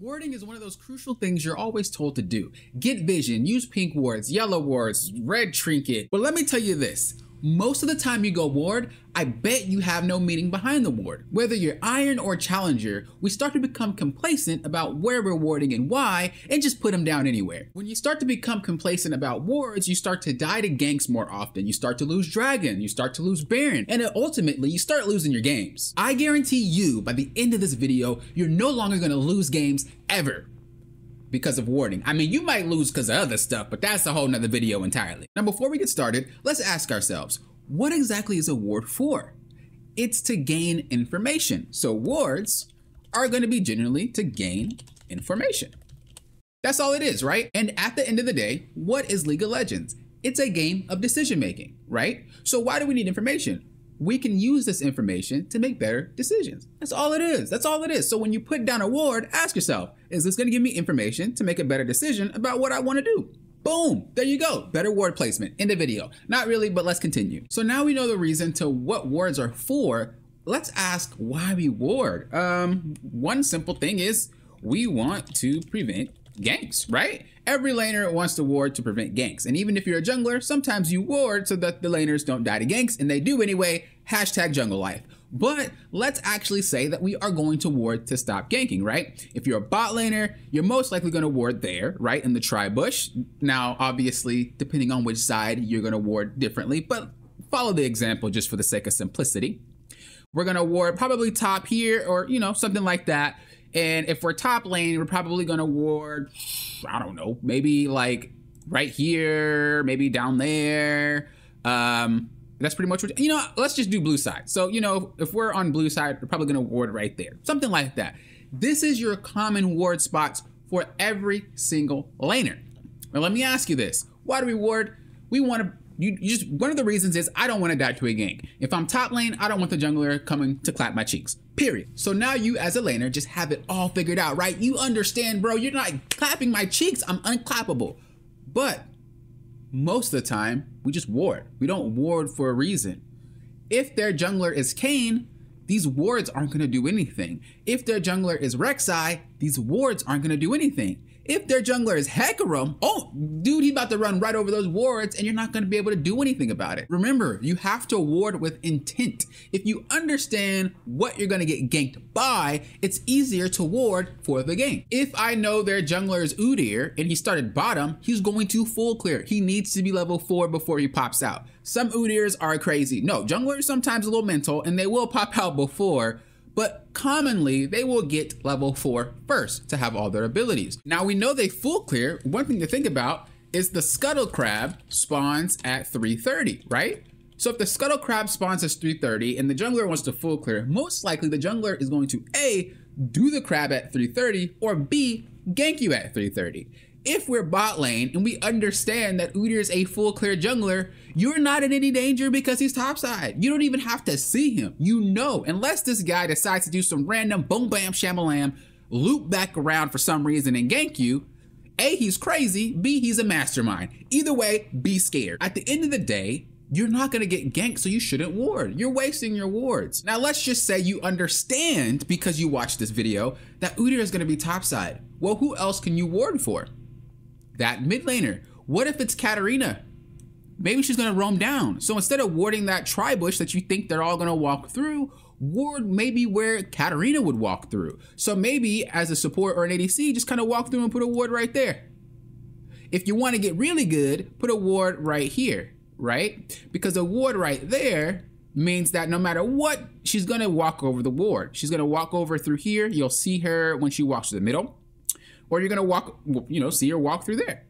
Warding is one of those crucial things you're always told to do. Get vision, use pink wards, yellow wards, red trinket. But let me tell you this, most of the time you go ward, I bet you have no meaning behind the ward. Whether you're iron or challenger, we start to become complacent about where we're warding and why, and just put them down anywhere. When you start to become complacent about wards, you start to die to ganks more often. You start to lose dragon, you start to lose baron, and ultimately you start losing your games. I guarantee you, by the end of this video, you're no longer gonna lose games ever because of warding. I mean, you might lose because of other stuff, but that's a whole nother video entirely. Now, before we get started, let's ask ourselves, what exactly is a ward for? It's to gain information. So wards are going to be generally to gain information. That's all it is, right? And at the end of the day, what is League of Legends? It's a game of decision making, right? So why do we need information? We can use this information to make better decisions. That's all it is. That's all it is. So when you put down a ward, ask yourself, is this going to give me information to make a better decision about what I want to do? Boom, there you go. Better ward placement in the video. Not really, but let's continue. So now we know the reason to what wards are for. Let's ask why we ward. Um, one simple thing is we want to prevent ganks, right? Every laner wants to ward to prevent ganks. And even if you're a jungler, sometimes you ward so that the laners don't die to ganks, and they do anyway. Hashtag jungle life. But let's actually say that we are going to ward to stop ganking, right? If you're a bot laner, you're most likely going to ward there, right? In the tri bush. Now, obviously, depending on which side, you're going to ward differently, but follow the example just for the sake of simplicity. We're going to ward probably top here or, you know, something like that. And if we're top lane, we're probably going to ward, I don't know, maybe like right here, maybe down there. Um, that's pretty much what, you know, let's just do blue side. So, you know, if we're on blue side, we're probably going to ward right there. Something like that. This is your common ward spots for every single laner. Now, let me ask you this. Why do we ward? We want to you, you, just one of the reasons is I don't want to die to a gank. If I'm top lane, I don't want the jungler coming to clap my cheeks. Period. So now you as a laner just have it all figured out, right? You understand, bro. You're not clapping my cheeks. I'm unclappable. But most of the time, we just ward. We don't ward for a reason. If their jungler is Kayn, these wards aren't going to do anything. If their jungler is Rek'Sai, these wards aren't going to do anything. If their jungler is Hecarim, oh, dude, he about to run right over those wards and you're not going to be able to do anything about it. Remember, you have to ward with intent. If you understand what you're going to get ganked by, it's easier to ward for the game. If I know their jungler is Udyr and he started bottom, he's going to full clear. He needs to be level 4 before he pops out. Some Udyrs are crazy. No, junglers sometimes a little mental and they will pop out before but commonly they will get level 4 first to have all their abilities. Now we know they full clear, one thing to think about is the Scuttle Crab spawns at 330, right? So if the Scuttle Crab spawns at 330 and the jungler wants to full clear, most likely the jungler is going to A, do the crab at 330, or B, gank you at 330 if we're bot lane and we understand that Udyr is a full clear jungler, you're not in any danger because he's topside. You don't even have to see him. You know, unless this guy decides to do some random boom bam shamalam, loop back around for some reason and gank you, A, he's crazy, B, he's a mastermind. Either way, be scared. At the end of the day, you're not gonna get ganked, so you shouldn't ward. You're wasting your wards. Now let's just say you understand, because you watched this video, that Udyr is gonna be topside. Well, who else can you ward for? That mid laner. What if it's Katarina? Maybe she's going to roam down. So instead of warding that tri-bush that you think they're all going to walk through, ward maybe where Katarina would walk through. So maybe as a support or an ADC, just kind of walk through and put a ward right there. If you want to get really good, put a ward right here, right? Because a ward right there means that no matter what, she's going to walk over the ward. She's going to walk over through here. You'll see her when she walks to the middle or you're going to walk, you know, see her walk through there,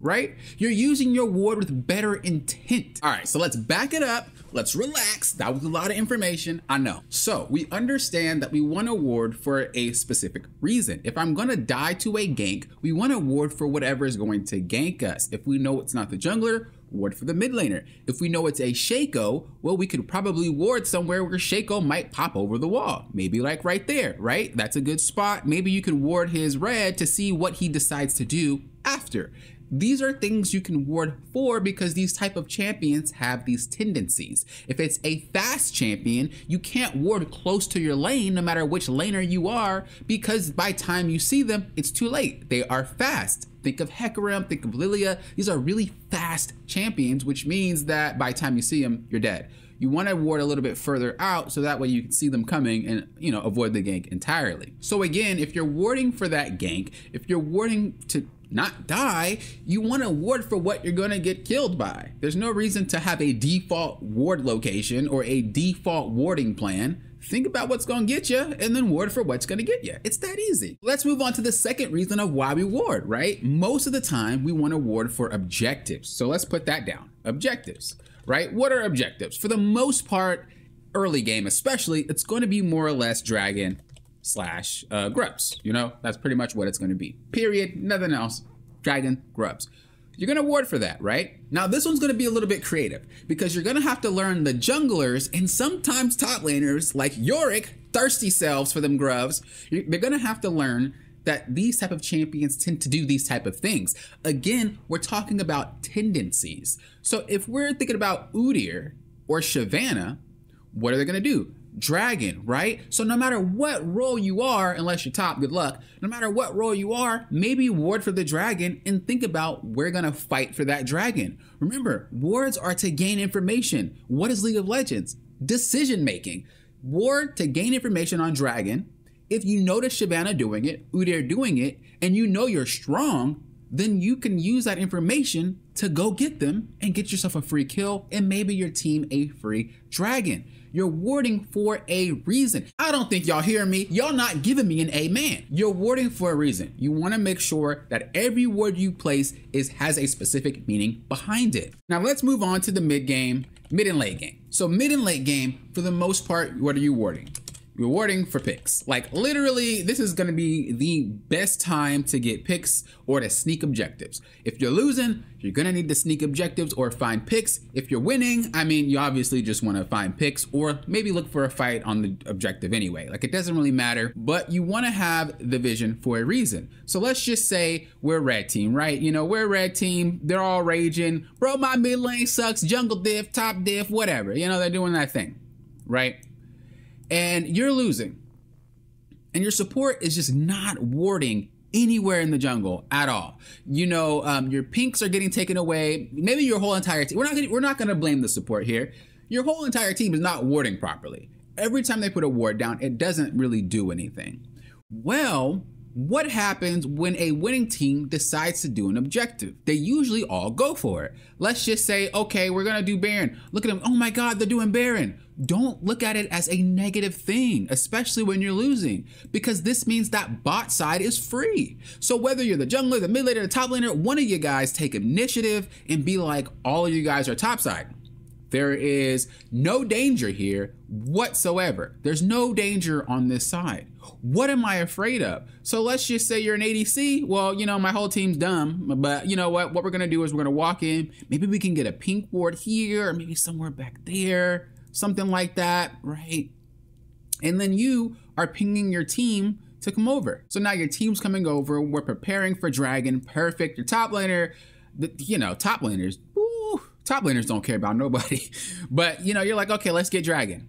right? You're using your ward with better intent. All right, so let's back it up. Let's relax. That was a lot of information. I know. So we understand that we want a ward for a specific reason. If I'm going to die to a gank, we want a ward for whatever is going to gank us. If we know it's not the jungler, ward for the mid laner. If we know it's a Shaco, well, we could probably ward somewhere where Shaco might pop over the wall. Maybe like right there, right? That's a good spot. Maybe you can ward his red to see what he decides to do after. These are things you can ward for because these type of champions have these tendencies. If it's a fast champion, you can't ward close to your lane no matter which laner you are because by time you see them, it's too late. They are fast. Think of Hecarim, think of Lilia. These are really fast champions, which means that by time you see them, you're dead. You want to ward a little bit further out so that way you can see them coming and, you know, avoid the gank entirely. So again, if you're warding for that gank, if you're warding to not die, you want to ward for what you're going to get killed by. There's no reason to have a default ward location or a default warding plan. Think about what's going to get you and then ward for what's going to get you. It's that easy. Let's move on to the second reason of why we ward, right? Most of the time, we want to ward for objectives. So let's put that down. Objectives, right? What are objectives? For the most part, early game especially, it's going to be more or less dragon slash uh, grubs. You know, that's pretty much what it's going to be. Period. Nothing else. Dragon, grubs. You're going to ward for that, right? Now, this one's going to be a little bit creative because you're going to have to learn the junglers and sometimes top laners like Yorick, thirsty selves for them grubs. They're going to have to learn that these type of champions tend to do these type of things. Again, we're talking about tendencies. So if we're thinking about Udyr or Shyvana, what are they going to do? Dragon, right? So no matter what role you are, unless you're top, good luck. No matter what role you are, maybe ward for the dragon and think about we're gonna fight for that dragon. Remember, wards are to gain information. What is League of Legends? Decision making. Ward to gain information on dragon. If you notice Shyvana doing it, Udyr doing it, and you know you're strong, then you can use that information to go get them and get yourself a free kill and maybe your team a free dragon. You're warding for a reason. I don't think y'all hear me. Y'all not giving me an amen. You're warding for a reason. You want to make sure that every word you place is has a specific meaning behind it. Now let's move on to the mid game, mid and late game. So mid and late game, for the most part, what are you warding? Rewarding for picks. Like literally, this is gonna be the best time to get picks or to sneak objectives. If you're losing, you're gonna need to sneak objectives or find picks. If you're winning, I mean, you obviously just wanna find picks or maybe look for a fight on the objective anyway. Like it doesn't really matter, but you wanna have the vision for a reason. So let's just say we're red team, right? You know, we're red team, they're all raging, bro, my mid lane sucks, jungle diff, top diff, whatever. You know, they're doing that thing, right? And you're losing. And your support is just not warding anywhere in the jungle at all. You know, um, your pinks are getting taken away. Maybe your whole entire team. We're not gonna, we're not going to blame the support here. Your whole entire team is not warding properly. Every time they put a ward down, it doesn't really do anything. Well, what happens when a winning team decides to do an objective? They usually all go for it. Let's just say, okay, we're gonna do Baron. Look at them. Oh my God, they're doing Baron. Don't look at it as a negative thing, especially when you're losing, because this means that bot side is free. So whether you're the jungler, the mid laner, the top laner, one of you guys take initiative and be like, all of you guys are top side. There is no danger here whatsoever. There's no danger on this side. What am I afraid of? So let's just say you're an ADC. Well, you know, my whole team's dumb, but you know what? What we're gonna do is we're gonna walk in. Maybe we can get a pink ward here, or maybe somewhere back there, something like that, right? And then you are pinging your team to come over. So now your team's coming over. We're preparing for Dragon. Perfect. Your top laner, the, you know, top laners top laners don't care about nobody. But you know, you're like, okay, let's get Dragon.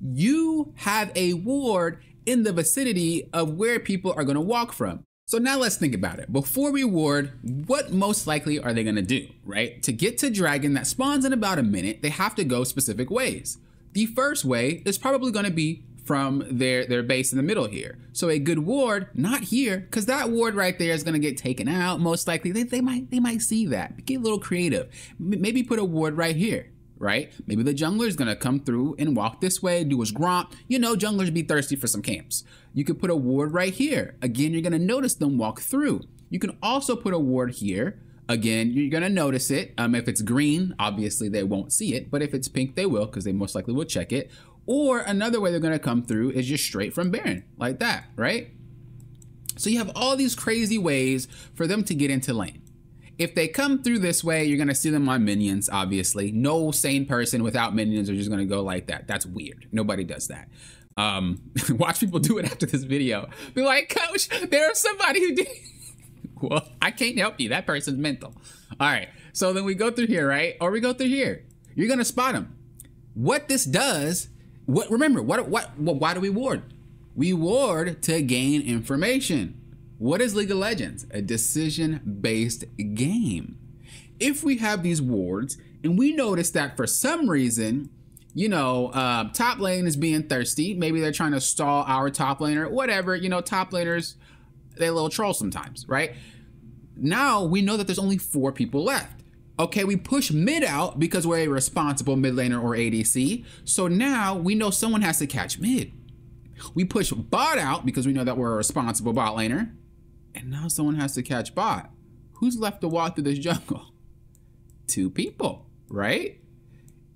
You have a ward in the vicinity of where people are gonna walk from. So now let's think about it. Before we ward, what most likely are they gonna do, right? To get to Dragon that spawns in about a minute, they have to go specific ways. The first way is probably gonna be from their, their base in the middle here. So a good ward, not here, because that ward right there is going to get taken out. Most likely, they, they might they might see that. Get a little creative. M maybe put a ward right here, right? Maybe the jungler is to come through and walk this way, do his gromp. You know, junglers be thirsty for some camps. You could put a ward right here. Again, you're to notice them walk through. You can also put a ward here. Again, you're gonna notice it. Um, if it's green, obviously they won't see it, but if it's pink, they will because they most likely will check it. Or another way they're going to come through is just straight from Baron, like that, right? So you have all these crazy ways for them to get into lane. If they come through this way, you're going to see them on minions, obviously. No sane person without minions are just going to go like that. That's weird. Nobody does that. Um, watch people do it after this video. Be like, coach, there's somebody who did well, I can't help you. That person's mental. All right. So then we go through here, right? Or we go through here. You're gonna spot them. What this does, what remember, what what, what why do we ward? We ward to gain information. What is League of Legends? A decision-based game. If we have these wards and we notice that for some reason, you know, uh, top lane is being thirsty. Maybe they're trying to stall our top laner, whatever. You know, top laners, they a little troll sometimes, right? Now we know that there's only four people left. Okay, we push mid out because we're a responsible mid laner or ADC. So now we know someone has to catch mid. We push bot out because we know that we're a responsible bot laner. And now someone has to catch bot. Who's left to walk through this jungle? Two people, right?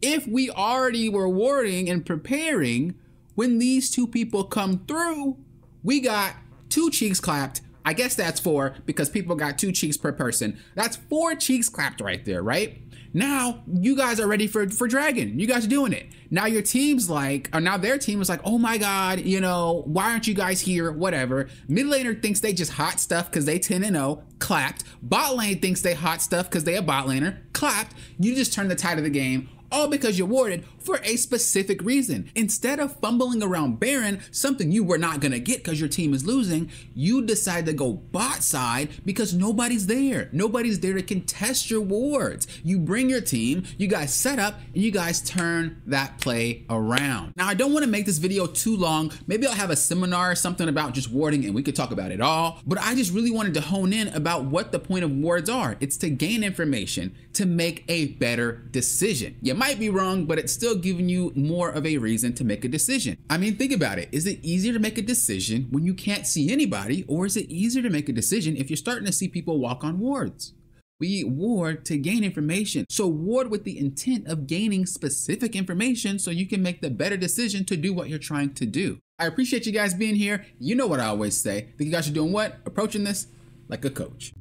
If we already were warding and preparing, when these two people come through, we got two cheeks clapped. I guess that's four because people got two cheeks per person. That's four cheeks clapped right there, right? Now you guys are ready for for Dragon. You guys are doing it. Now your team's like, or now their team is like, oh my god, you know, why aren't you guys here? Whatever. Mid laner thinks they just hot stuff because they 10 and 0, clapped. Bot lane thinks they hot stuff because they a bot laner, clapped. You just turn the tide of the game all because you're warded for a specific reason. Instead of fumbling around Baron, something you were not gonna get because your team is losing, you decide to go bot side because nobody's there. Nobody's there to contest your wards. You bring your team, you guys set up, and you guys turn that play around. Now, I don't wanna make this video too long. Maybe I'll have a seminar or something about just warding and we could talk about it all, but I just really wanted to hone in about what the point of wards are. It's to gain information, to make a better decision. You might be wrong, but it's still giving you more of a reason to make a decision. I mean, think about it. Is it easier to make a decision when you can't see anybody, or is it easier to make a decision if you're starting to see people walk on wards? We ward to gain information. So ward with the intent of gaining specific information so you can make the better decision to do what you're trying to do. I appreciate you guys being here. You know what I always say. Think you guys are doing what? Approaching this like a coach.